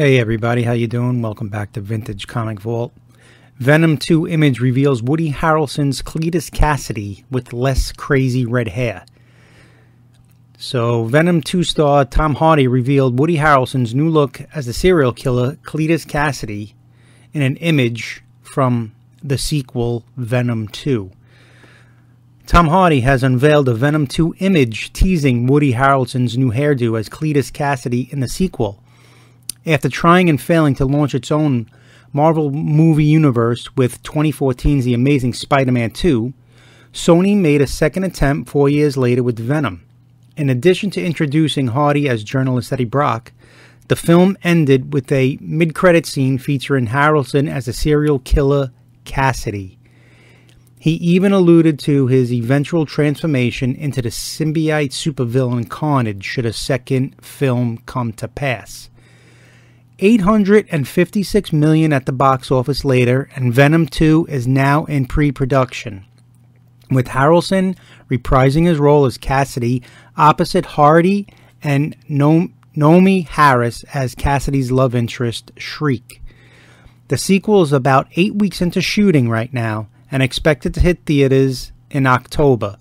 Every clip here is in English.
Hey everybody, how you doing? Welcome back to Vintage Comic Vault. Venom 2 image reveals Woody Harrelson's Cletus Kasady with less crazy red hair. So, Venom 2 star Tom Hardy revealed Woody Harrelson's new look as the serial killer Cletus Kasady in an image from the sequel Venom 2. Tom Hardy has unveiled a Venom 2 image teasing Woody Harrelson's new hairdo as Cletus Kasady in the sequel. After trying and failing to launch its own Marvel movie universe with 2014's The Amazing Spider Man 2, Sony made a second attempt four years later with Venom. In addition to introducing Hardy as journalist Eddie Brock, the film ended with a mid credit scene featuring Harrelson as a serial killer Kasady. He even alluded to his eventual transformation into the symbiote supervillain Carnage should a second film come to pass. 856 million at the box office later, and Venom 2 is now in pre-production. With Harrelson reprising his role as Kasady opposite Hardy and Naomie Harris as Kasady's love interest, Shriek. The sequel is about eight weeks into shooting right now and expected to hit theaters in October,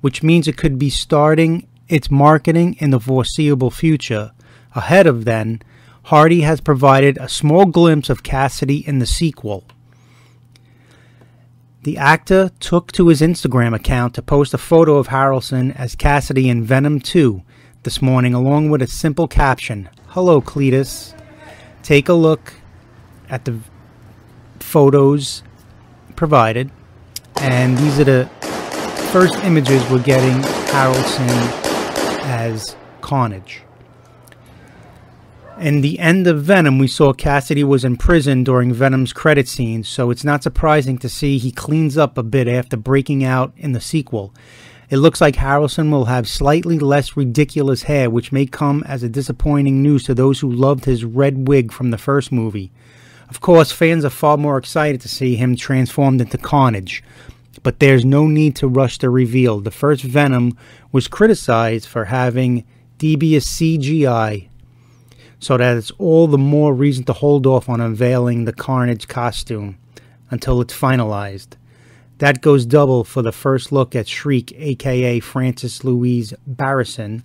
which means it could be starting its marketing in the foreseeable future. Ahead of then, Hardy has provided a small glimpse of Kasady in the sequel. The actor took to his Instagram account to post a photo of Harrelson as Kasady in Venom 2 this morning, along with a simple caption Hello, Cletus. Take a look at the photos provided, and these are the first images we're getting Harrelson as Carnage. In the end of Venom, we saw Kasady was in prison during Venom's credit scene, so it's not surprising to see he cleans up a bit after breaking out in the sequel. It looks like Harrelson will have slightly less ridiculous hair, which may come as a disappointing news to those who loved his red wig from the first movie. Of course, fans are far more excited to see him transformed into Carnage, but there's no need to rush the reveal. The first Venom was criticized for having devious CGI so that it's all the more reason to hold off on unveiling the Carnage costume until it's finalized. That goes double for the first look at Shriek, aka Frances Louise Barrison,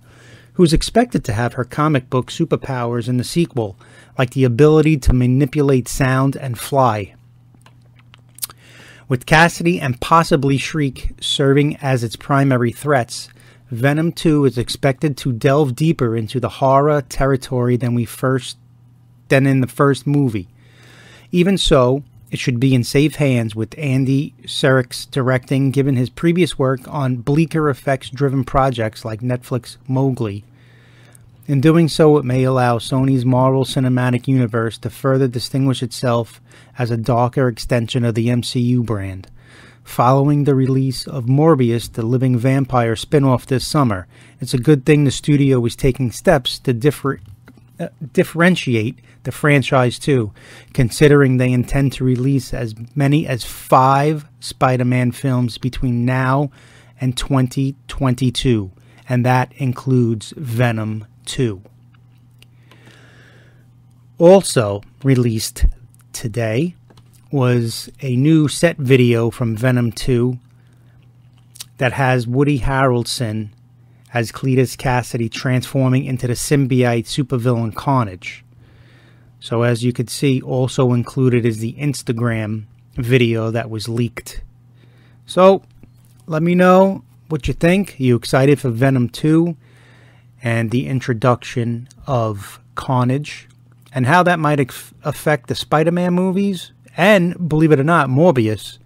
who's expected to have her comic book superpowers in the sequel, like the ability to manipulate sound and fly. With Kasady and possibly Shriek serving as its primary threats, Venom 2 is expected to delve deeper into the horror territory than we first than in the first movie. Even so, it should be in safe hands with Andy Serkis directing given his previous work on bleaker effects driven projects like Netflix Mowgli. In doing so, it may allow Sony's Marvel Cinematic Universe to further distinguish itself as a darker extension of the MCU brand following the release of Morbius, the Living Vampire spin off this summer. It's a good thing the studio is taking steps to differ, uh, differentiate the franchise too, considering they intend to release as many as five Spider Man films between now and 2022, and that includes Venom 2. Also released today was a new set video from Venom 2 that has Woody Harrelson as Cletus Kasady transforming into the symbiote supervillain Carnage. So, as you could see, also included is the Instagram video that was leaked. So, let me know what you think. Are you excited for Venom 2 and the introduction of Carnage and how that might affect the Spider Man movies and believe it or not, Morbius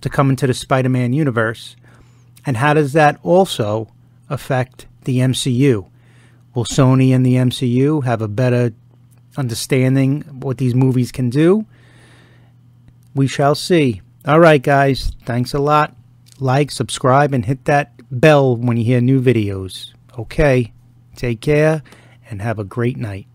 to come into the Spider Man universe? And how does that also affect the MCU? Will Sony and the MCU have a better understanding what these movies can do? We shall see. All right, guys. Thanks a lot. Like, subscribe, and hit that bell when you hear new videos. Okay. Take care and have a great night.